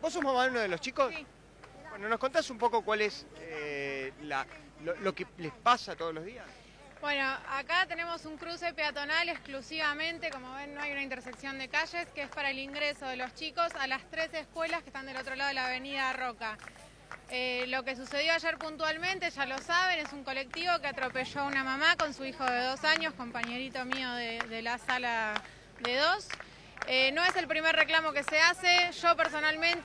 ¿Vos sos mamá de uno de los chicos? Sí. Bueno, ¿nos contás un poco cuál es eh, la- lo, lo que les pasa todos los días? Bueno, acá tenemos un cruce peatonal exclusivamente, como ven no hay una intersección de calles, que es para el ingreso de los chicos a las tres escuelas que están del otro lado de la avenida Roca. Eh, lo que sucedió ayer puntualmente, ya lo saben, es un colectivo que atropelló a una mamá con su hijo de dos años, compañerito mío de, de la sala de dos. Eh, no es el primer reclamo que se hace, yo personalmente